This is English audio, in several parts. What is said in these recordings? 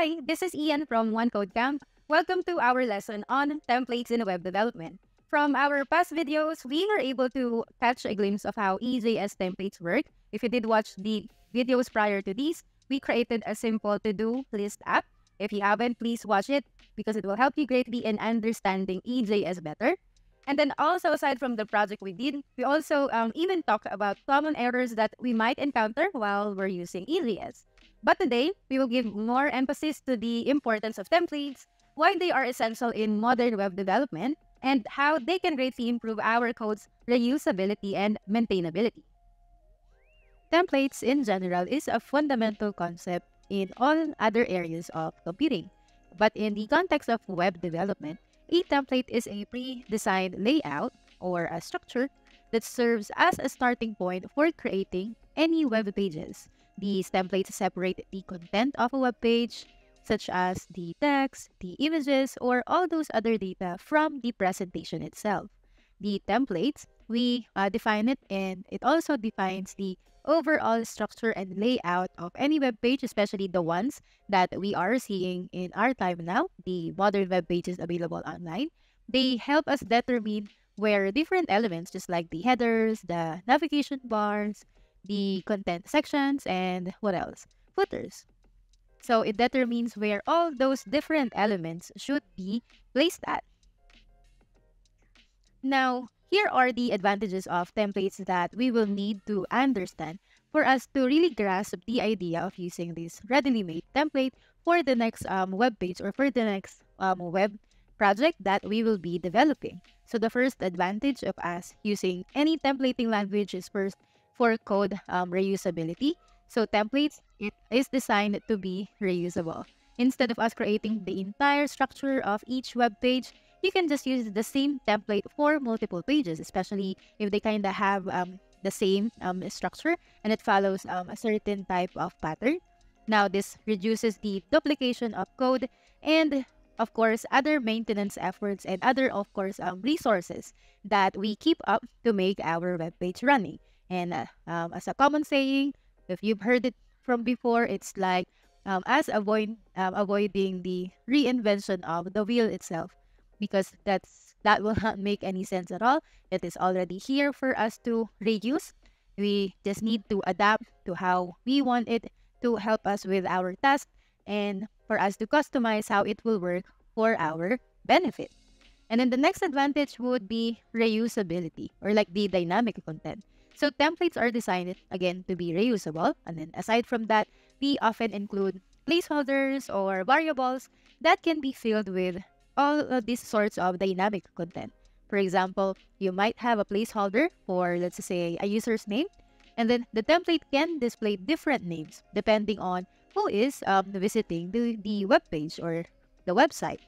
Hi, this is Ian from One Code Camp. Welcome to our lesson on templates in web development. From our past videos, we were able to catch a glimpse of how EJS templates work. If you did watch the videos prior to these, we created a simple to-do list app. If you haven't, please watch it because it will help you greatly in understanding EJS better. And then also aside from the project we did, we also um, even talked about common errors that we might encounter while we're using EJS. But today, we will give more emphasis to the importance of templates, why they are essential in modern web development, and how they can greatly improve our code's reusability and maintainability. Templates in general is a fundamental concept in all other areas of computing. But in the context of web development, a template is a pre-designed layout or a structure that serves as a starting point for creating any web pages. These templates separate the content of a web page, such as the text, the images, or all those other data from the presentation itself. The templates, we uh, define it and it also defines the overall structure and layout of any web page, especially the ones that we are seeing in our time now, the modern web pages available online. They help us determine where different elements, just like the headers, the navigation bars, the content sections, and what else? Footers. So it determines where all those different elements should be placed at. Now, here are the advantages of templates that we will need to understand for us to really grasp the idea of using this readily made template for the next um, web page or for the next um, web project that we will be developing. So the first advantage of us using any templating language is first for code um, reusability. So templates, it is designed to be reusable. Instead of us creating the entire structure of each web page, you can just use the same template for multiple pages, especially if they kind of have um, the same um, structure and it follows um, a certain type of pattern. Now, this reduces the duplication of code and, of course, other maintenance efforts and other, of course, um, resources that we keep up to make our web page running. And uh, um, as a common saying, if you've heard it from before, it's like um, as avoid um, avoiding the reinvention of the wheel itself, because that's that will not make any sense at all. It is already here for us to reuse. We just need to adapt to how we want it to help us with our task and for us to customize how it will work for our benefit. And then the next advantage would be reusability or like the dynamic content. So templates are designed, again, to be reusable. And then aside from that, we often include placeholders or variables that can be filled with all of these sorts of dynamic content. For example, you might have a placeholder for, let's say, a user's name, and then the template can display different names depending on who is um, visiting the, the web page or the website.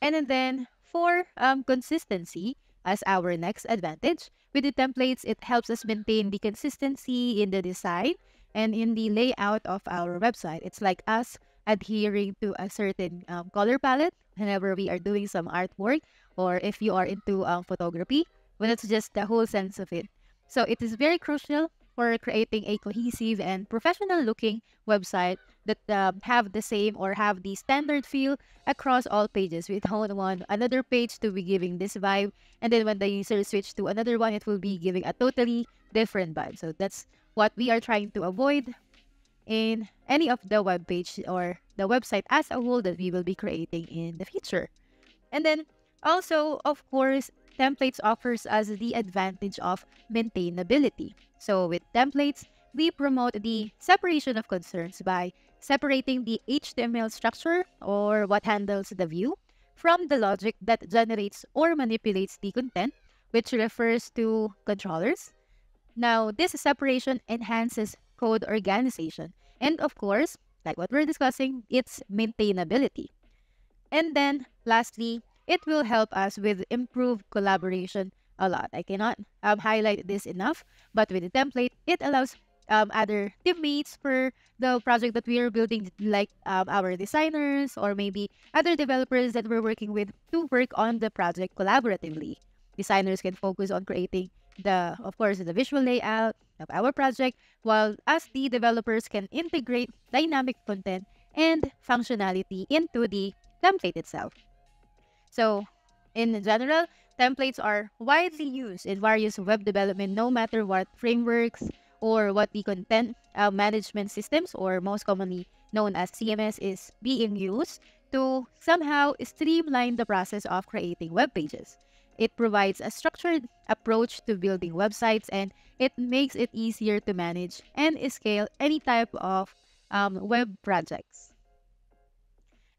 And then for um, consistency, as our next advantage. With the templates, it helps us maintain the consistency in the design and in the layout of our website. It's like us adhering to a certain um, color palette whenever we are doing some artwork or if you are into um, photography. Well, that's just the whole sense of it. So it is very crucial for creating a cohesive and professional looking website that uh, have the same or have the standard feel across all pages. We don't want another page to be giving this vibe and then when the user switch to another one, it will be giving a totally different vibe. So that's what we are trying to avoid in any of the web page or the website as a whole that we will be creating in the future. And then also, of course, templates offers us the advantage of maintainability. So with templates, we promote the separation of concerns by separating the HTML structure or what handles the view from the logic that generates or manipulates the content, which refers to controllers. Now, this separation enhances code organization. And of course, like what we're discussing, its maintainability. And then lastly, it will help us with improved collaboration a lot. I cannot um, highlight this enough, but with the template, it allows um, other teammates for the project that we are building, like um, our designers or maybe other developers that we're working with to work on the project collaboratively. Designers can focus on creating the, of course, the visual layout of our project, while as the developers can integrate dynamic content and functionality into the template itself. So, in general, templates are widely used in various web development no matter what frameworks or what the content uh, management systems or most commonly known as CMS is being used to somehow streamline the process of creating web pages. It provides a structured approach to building websites and it makes it easier to manage and scale any type of um, web projects.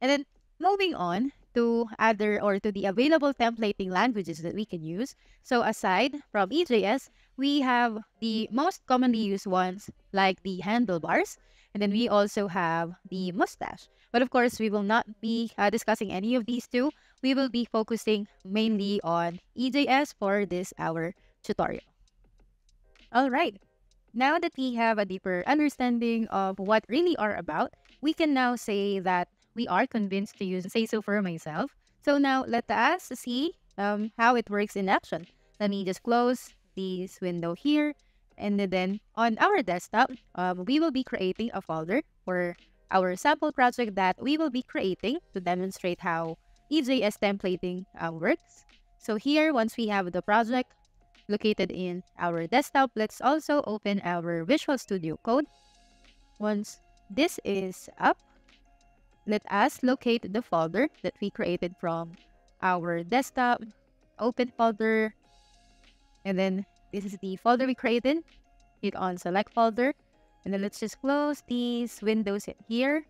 And then moving on to other or to the available templating languages that we can use. So aside from EJS, we have the most commonly used ones like the handlebars. And then we also have the mustache. But of course, we will not be uh, discussing any of these two. We will be focusing mainly on EJS for this our tutorial. All right. Now that we have a deeper understanding of what really are about, we can now say that we are convinced to use Say So for myself. So now let us see um, how it works in action. Let me just close this window here. And then on our desktop, um, we will be creating a folder for our sample project that we will be creating to demonstrate how EJS templating uh, works. So here, once we have the project located in our desktop, let's also open our Visual Studio Code. Once this is up, let us locate the folder that we created from our desktop, open folder, and then this is the folder we created. Hit on select folder, and then let's just close these windows here.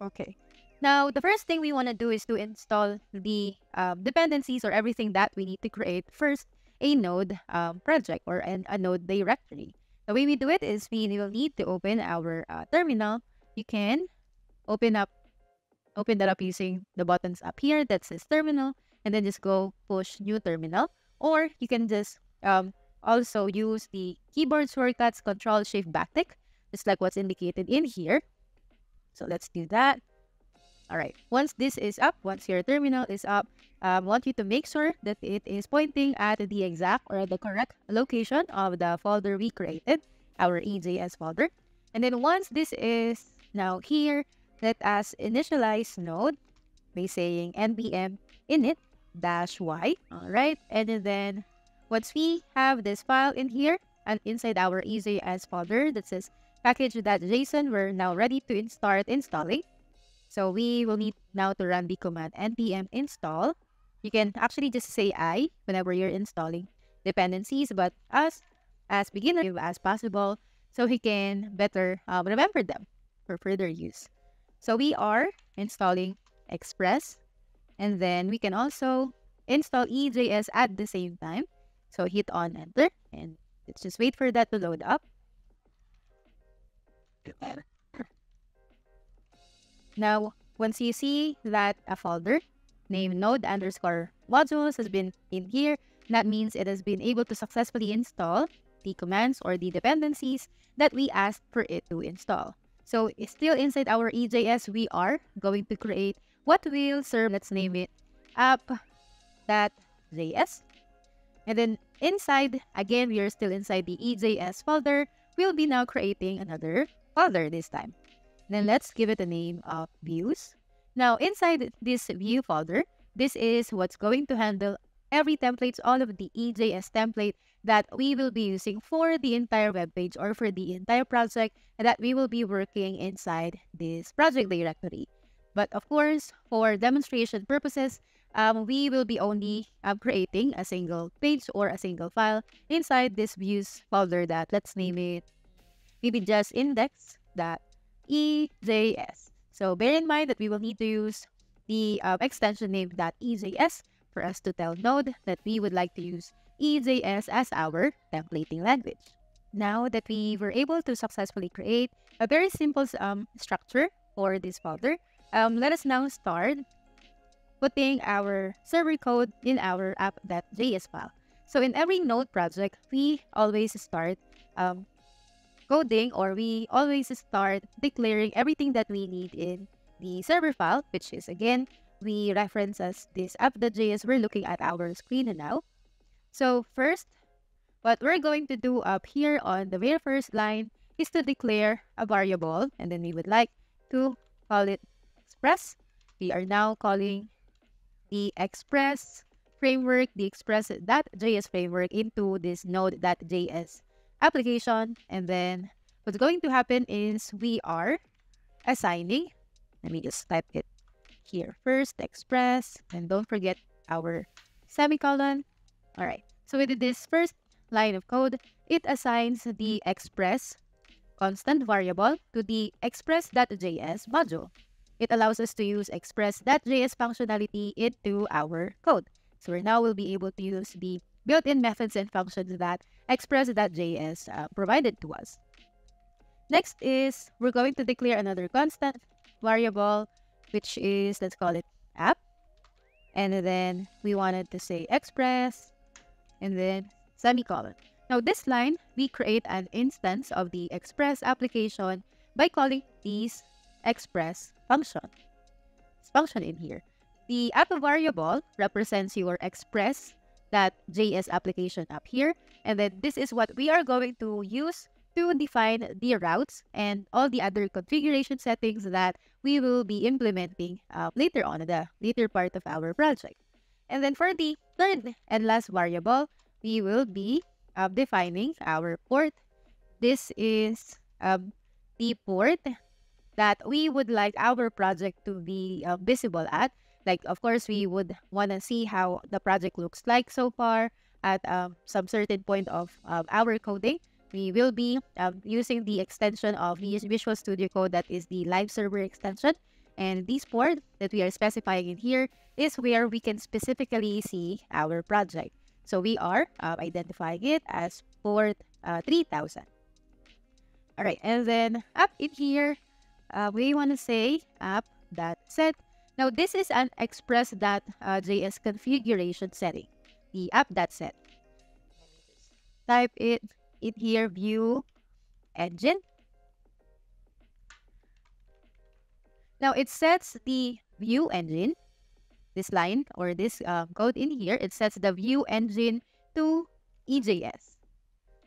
Okay. Now, the first thing we want to do is to install the um, dependencies or everything that we need to create first a node um, project or an, a node directory. The way we do it is we will need to open our uh, terminal. You can open up open that up using the buttons up here that says terminal and then just go push new terminal or you can just um, also use the keyboard shortcuts control shift backtick just like what's indicated in here so let's do that all right once this is up once your terminal is up um, I want you to make sure that it is pointing at the exact or the correct location of the folder we created our EJS folder and then once this is now here let us initialize node by saying npm init dash y. All right. And then once we have this file in here and inside our EJS folder that says package.json, we're now ready to start installing. So we will need now to run the command npm install. You can actually just say I whenever you're installing dependencies, but as as beginner as possible so he can better um, remember them for further use. So we are installing Express and then we can also install EJS at the same time. So hit on enter and let's just wait for that to load up. Now, once you see that a folder named node underscore modules has been in here, that means it has been able to successfully install the commands or the dependencies that we asked for it to install. So still inside our EJS, we are going to create what will serve, let's name it app.js. And then inside, again, we are still inside the EJS folder. We'll be now creating another folder this time. Then let's give it a name of views. Now inside this view folder, this is what's going to handle every templates, all of the EJS template that we will be using for the entire web page or for the entire project that we will be working inside this project directory. But of course, for demonstration purposes, um, we will be only um, creating a single page or a single file inside this views folder that let's name it maybe just index.ejs. So bear in mind that we will need to use the um, extension name .ejs for us to tell Node that we would like to use EJS as our templating language. Now that we were able to successfully create a very simple um, structure for this folder, um, let us now start putting our server code in our app.js file. So in every Node project, we always start um, coding or we always start declaring everything that we need in the server file, which is again we reference as this app.js, we're looking at our screen now. So first, what we're going to do up here on the very first line is to declare a variable and then we would like to call it express. We are now calling the express framework, the express.js framework into this node.js application. And then what's going to happen is we are assigning, let me just type it here first, express, and don't forget our semicolon. All right, so with this first line of code, it assigns the express constant variable to the express.js module. It allows us to use express.js functionality into our code. So now we'll be able to use the built-in methods and functions that express.js uh, provided to us. Next is we're going to declare another constant variable, which is, let's call it app. And then we wanted to say express and then semicolon. Now this line, we create an instance of the express application by calling this express function. This function in here. The app variable represents your express that JS application up here. And then this is what we are going to use to define the routes and all the other configuration settings that we will be implementing uh, later on in the later part of our project. And then for the third and last variable, we will be uh, defining our port. This is um, the port that we would like our project to be uh, visible at. Like, of course, we would want to see how the project looks like so far at um, some certain point of um, our coding. We will be um, using the extension of Visual Studio Code that is the live server extension. And this port that we are specifying in here is where we can specifically see our project. So we are uh, identifying it as port uh, 3000. All right, and then up in here, uh, we want to say app.set now, this is an express.js uh, configuration setting, the app.set. Type it in here, view engine. Now, it sets the view engine, this line or this uh, code in here, it sets the view engine to EJS.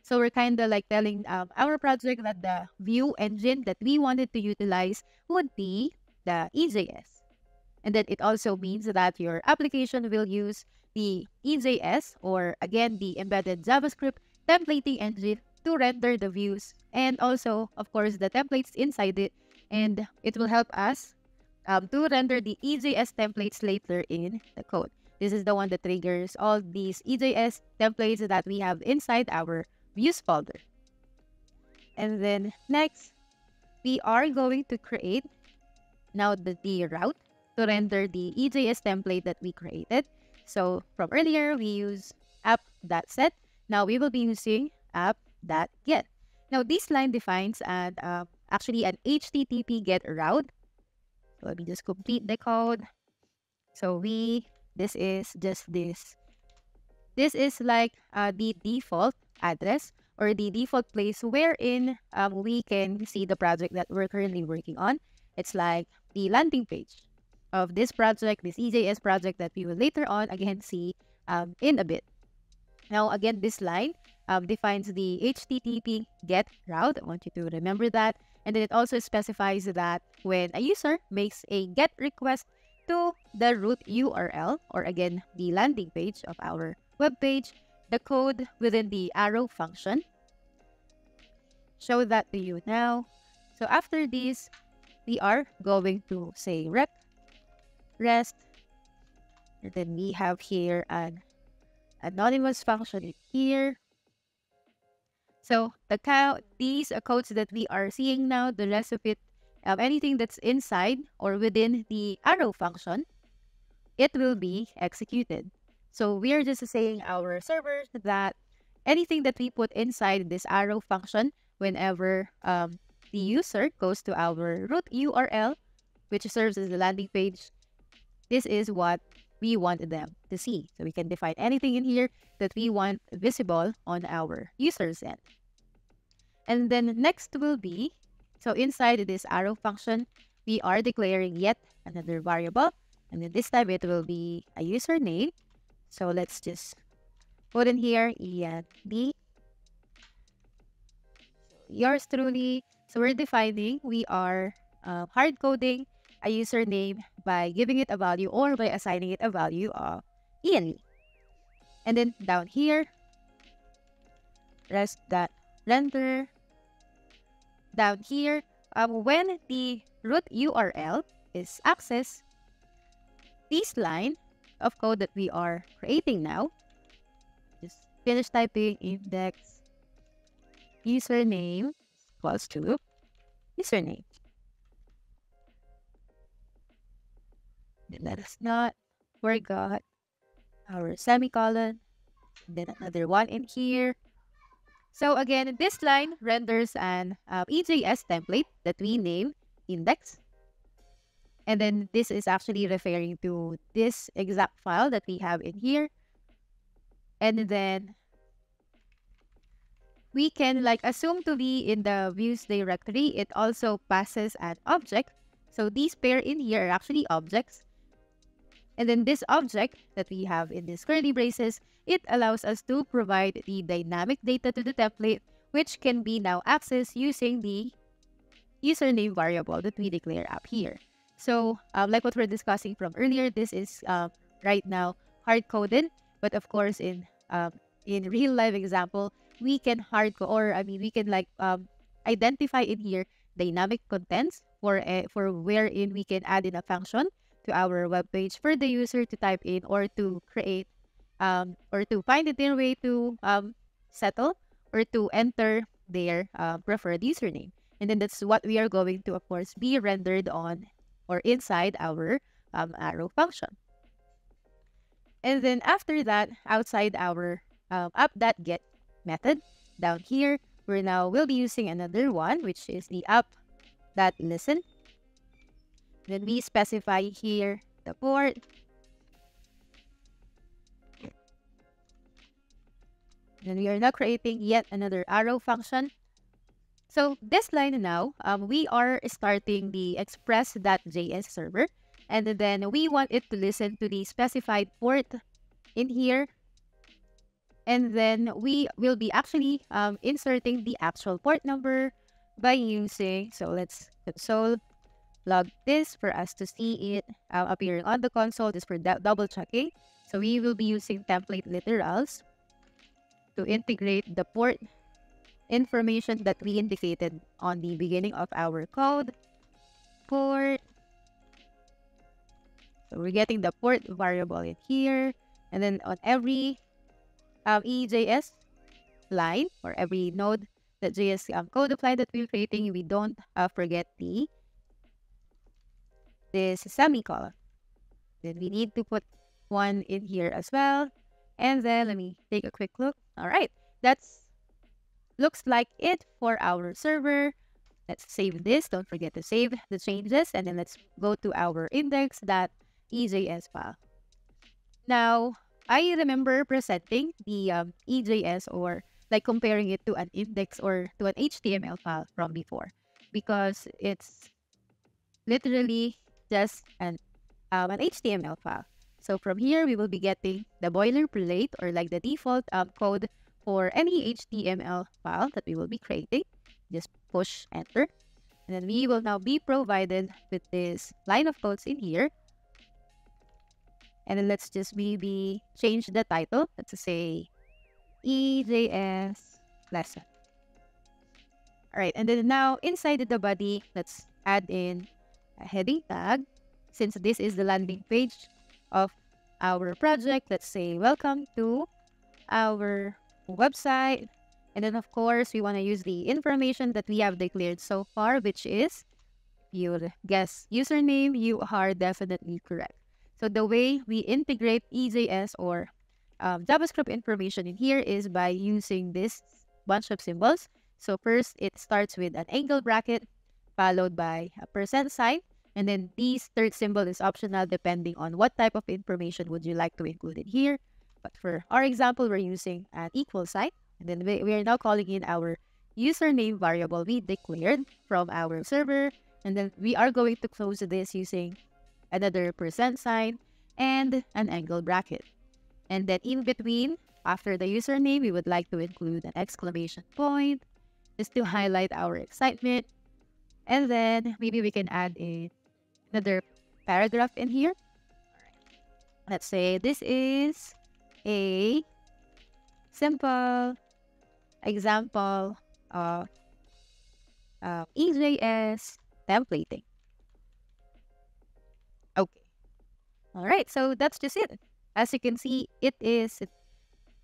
So we're kind of like telling um, our project that the view engine that we wanted to utilize would be the EJS. And then it also means that your application will use the EJS or again the embedded JavaScript templating engine to render the views and also of course the templates inside it and it will help us um, to render the EJS templates later in the code. This is the one that triggers all these EJS templates that we have inside our views folder. And then next, we are going to create now the, the route to render the EJS template that we created. So from earlier, we use app.set. Now we will be using app.get. Now this line defines an, uh, actually an HTTP GET route. So let me just complete the code. So we, this is just this. This is like uh, the default address or the default place wherein um, we can see the project that we're currently working on. It's like the landing page of this project, this EJS project that we will later on again see um, in a bit. Now, again, this line um, defines the HTTP GET route. I want you to remember that. And then it also specifies that when a user makes a GET request to the root URL, or again, the landing page of our web page, the code within the arrow function. Show that to you now. So after this, we are going to say req rest. And then we have here an anonymous function here. So the count, these codes that we are seeing now, the rest of it, um, anything that's inside or within the arrow function, it will be executed. So we are just saying our servers that anything that we put inside this arrow function, whenever um, the user goes to our root URL, which serves as the landing page, this is what we want them to see. So we can define anything in here that we want visible on our user's end. And then next will be, so inside this arrow function, we are declaring yet another variable. And then this time it will be a username. So let's just put in here B. Yours truly. So we're defining, we are uh, hard coding a username by giving it a value or by assigning it a value of ENV. And then down here, rest that render. Down here, um, when the root URL is accessed, this line of code that we are creating now, just finish typing index username to username. Then let us not forget our semicolon. Then another one in here. So again, this line renders an uh, EJS template that we name index. And then this is actually referring to this exact file that we have in here. And then we can like assume to be in the views directory. It also passes an object. So these pair in here are actually objects. And then this object that we have in this curly braces, it allows us to provide the dynamic data to the template, which can be now accessed using the username variable that we declare up here. So um, like what we're discussing from earlier, this is uh, right now hard-coded, but of course in um, in real life example, we can hard code or I mean we can like um, identify in here dynamic contents for uh, for wherein we can add in a function to our web page for the user to type in or to create um, or to find their way to um, settle or to enter their uh, preferred username. And then that's what we are going to, of course, be rendered on or inside our um, arrow function. And then after that, outside our um, app.get method, down here, we're now will be using another one, which is the app.listen. Then we specify here the port. Then we are now creating yet another arrow function. So this line now, um, we are starting the express.js server. And then we want it to listen to the specified port in here. And then we will be actually um, inserting the actual port number by using, so let's console log this for us to see it uh, appearing on the console just for double checking. So we will be using template literals to integrate the port information that we indicated on the beginning of our code. Port. So we're getting the port variable in here. And then on every um, EJS line or every node that JS um, code line that we're creating, we don't uh, forget the this semicolon. Then we need to put one in here as well. And then let me take a quick look. All right, that's looks like it for our server. Let's save this. Don't forget to save the changes. And then let's go to our index.ejs file. Now, I remember presenting the um, EJS or like comparing it to an index or to an HTML file from before because it's literally just an, um, an HTML file. So from here, we will be getting the boilerplate or like the default um, code for any HTML file that we will be creating. Just push enter. And then we will now be provided with this line of codes in here. And then let's just maybe change the title. Let's say EJS lesson. All right, and then now inside the body, let's add in a heading tag. Since this is the landing page of our project, let's say welcome to our website. And then of course, we want to use the information that we have declared so far, which is your guess username, you are definitely correct. So the way we integrate EJS or um, JavaScript information in here is by using this bunch of symbols. So first, it starts with an angle bracket, followed by a percent sign, and then this third symbol is optional depending on what type of information would you like to include in here. But for our example, we're using an equal sign. And then we, are now calling in our username variable we declared from our server. And then we are going to close this using another percent sign and an angle bracket. And then in between, after the username, we would like to include an exclamation point just to highlight our excitement. And then maybe we can add another paragraph in here. Let's say this is a simple example of uh, EJS templating. Okay. All right, so that's just it. As you can see, it is it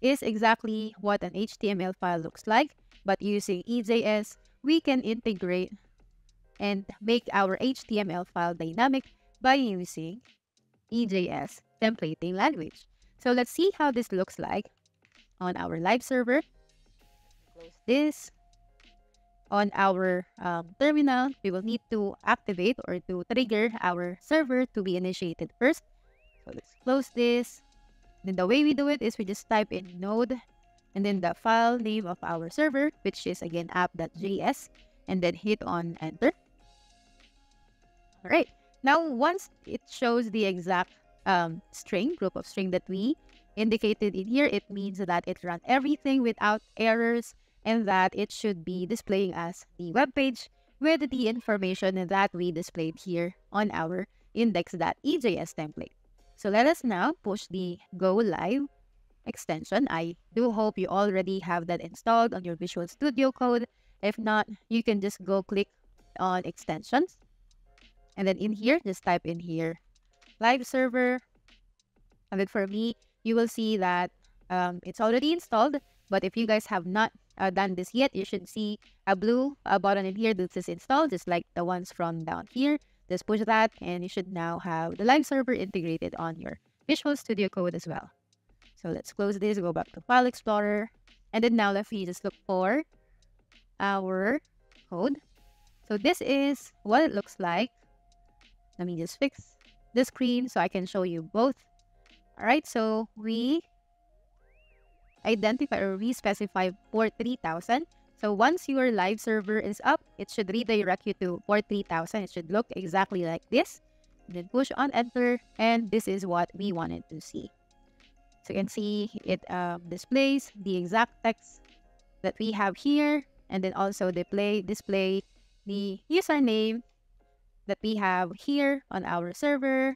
is exactly what an HTML file looks like, but using EJS, we can integrate and make our HTML file dynamic by using EJS templating language. So let's see how this looks like on our live server. Close this. On our um, terminal, we will need to activate or to trigger our server to be initiated first. So let's close this. Then the way we do it is we just type in node and then the file name of our server, which is again app.js, and then hit on enter. All right. Now, once it shows the exact um, string, group of string that we indicated in here, it means that it ran everything without errors and that it should be displaying as the web page with the information that we displayed here on our index.ejs template. So let us now push the Go Live extension. I do hope you already have that installed on your Visual Studio Code. If not, you can just go click on extensions. And then in here, just type in here live server. And then for me, you will see that um, it's already installed. But if you guys have not uh, done this yet, you should see a blue uh, button in here that says install, just like the ones from down here. Just push that and you should now have the live server integrated on your Visual Studio Code as well. So let's close this, go back to File Explorer. And then now let me just look for our code. So this is what it looks like. Let me just fix the screen so I can show you both. All right, so we identify or we specify port 3000. So once your live server is up, it should redirect you to port 3000. It should look exactly like this. Then push on enter and this is what we wanted to see. So you can see it um, displays the exact text that we have here and then also display display the username that we have here on our server,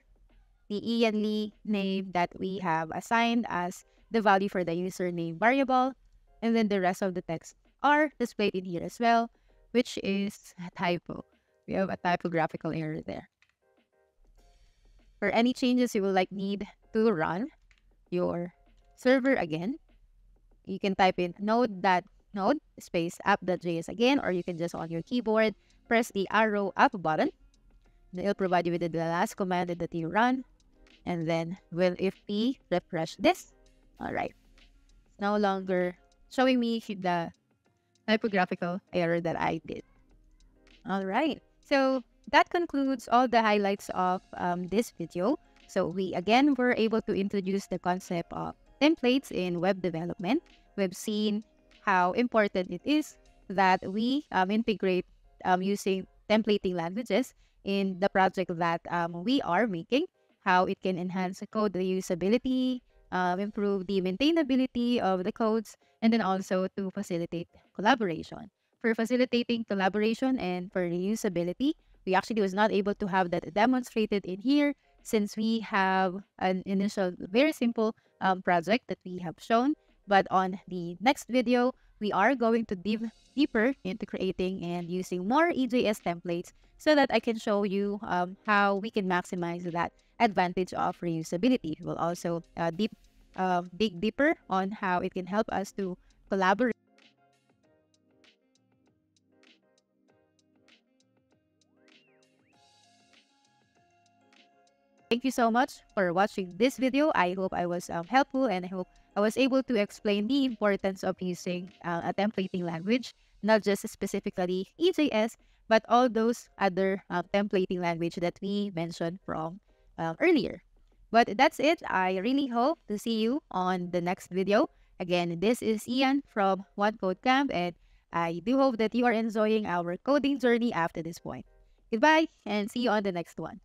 the Lee name that we have assigned as the value for the username variable, and then the rest of the text are displayed in here as well, which is a typo. We have a typographical error there. For any changes you will like need to run your server again, you can type in node.node space app.js again, or you can just on your keyboard press the arrow up button it'll provide you with the last command that you run. And then will if we refresh this, all right, no longer showing me the typographical error that I did. All right, so that concludes all the highlights of um, this video. So we again were able to introduce the concept of templates in web development. We've seen how important it is that we um, integrate um, using templating languages in the project that um, we are making, how it can enhance the code reusability, um, improve the maintainability of the codes, and then also to facilitate collaboration. For facilitating collaboration and for reusability, we actually was not able to have that demonstrated in here since we have an initial very simple um, project that we have shown. But on the next video, we are going to dive deeper into creating and using more EJS templates so that I can show you um, how we can maximize that advantage of reusability. We'll also uh, deep, uh, dig deeper on how it can help us to collaborate Thank you so much for watching this video. I hope I was um, helpful and I hope I was able to explain the importance of using uh, a templating language, not just specifically EJS, but all those other uh, templating language that we mentioned from uh, earlier. But that's it. I really hope to see you on the next video. Again, this is Ian from One Code Camp, and I do hope that you are enjoying our coding journey after this point. Goodbye, and see you on the next one.